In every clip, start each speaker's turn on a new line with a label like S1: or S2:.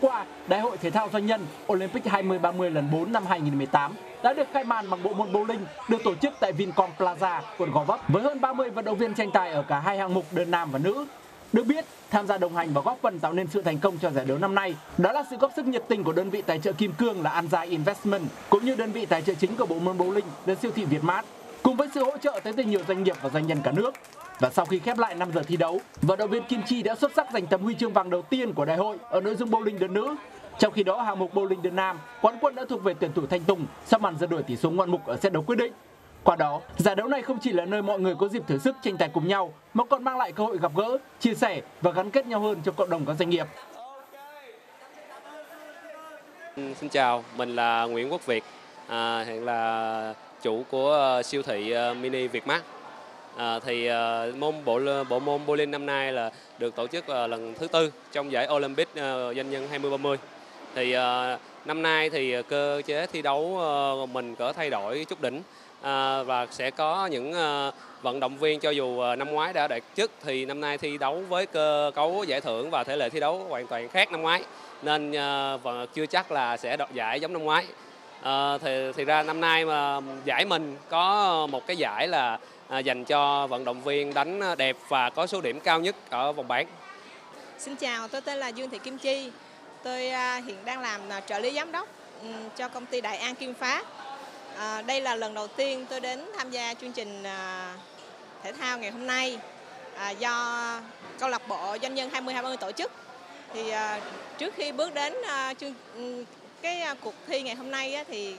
S1: qua, Đại hội Thể thao Doanh nhân Olympic 2030 lần 4 năm 2018 đã được khai màn bằng bộ môn bowling được tổ chức tại Vincom Plaza, quận Gò Vấp với hơn 30 vận động viên tranh tài ở cả hai hạng mục đơn nam và nữ. Được biết, tham gia đồng hành và góp phần tạo nên sự thành công cho giải đấu năm nay đó là sự góp sức nhiệt tình của đơn vị tài trợ kim cương là Anza Investment cũng như đơn vị tài trợ chính của bộ môn bowling là siêu thị Việt Mart cùng với sự hỗ trợ tới từ nhiều doanh nghiệp và doanh nhân cả nước. Và sau khi khép lại 5 giờ thi đấu, vận động viên Kim Chi đã xuất sắc giành tấm huy chương vàng đầu tiên của đại hội ở nội dung bowling đơn nữ. Trong khi đó hạng mục bowling đơn nam, quán quân đã thuộc về tuyển thủ Thanh Tùng sau màn dẫn đuổi tỷ số ngoạn mục ở set đấu quyết định. Qua đó, giải đấu này không chỉ là nơi mọi người có dịp thử sức tranh tài cùng nhau, mà còn mang lại cơ hội gặp gỡ, chia sẻ và gắn kết nhau hơn trong cộng đồng các doanh nghiệp.
S2: Xin chào, mình là Nguyễn Quốc Việt, à, hiện là chủ của siêu thị à, Mini Việt Vietmart. À, thì à, môn bộ bộ môn bowling năm nay là được tổ chức à, lần thứ tư trong giải Olympic à, doanh nhân 2030. Thì à, năm nay thì cơ chế thi đấu à, mình có thay đổi chút đỉnh à, và sẽ có những à, vận động viên cho dù à, năm ngoái đã đạt chức thì năm nay thi đấu với cơ cấu giải thưởng và thể lệ thi đấu hoàn toàn khác năm ngoái nên à, và chưa chắc là sẽ đoạt giải giống năm ngoái. À, thì thì ra năm nay mà giải mình có một cái giải là à, dành cho vận động viên đánh đẹp và có số điểm cao nhất ở vòng bán.
S3: Xin chào, tôi tên là Dương Thị Kim Chi. Tôi à, hiện đang làm à, trợ lý giám đốc um, cho công ty Đại An Kim Phát. À, ờ, đây là lần đầu tiên tôi đến tham gia chương trình à, thể thao ngày hôm nay à, do câu lạc bộ doanh nhân 2020 tổ chức. Thì à, trước khi bước đến à, chương ừ, cái à, cuộc thi ngày hôm nay thì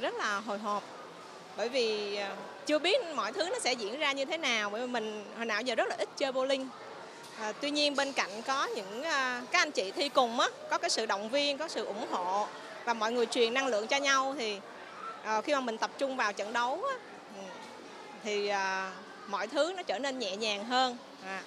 S3: rất là hồi hộp. Bởi vì à, chưa biết mọi thứ nó sẽ diễn ra như thế nào bởi vì mình hồi nào giờ rất là ít chơi bowling. À, tuy nhiên bên cạnh có những à, các anh chị thi cùng á có cái sự động viên có sự ủng hộ và mọi người truyền năng lượng cho nhau thì à, khi mà mình tập trung vào trận đấu á, thì à, mọi thứ nó trở nên nhẹ nhàng hơn. À,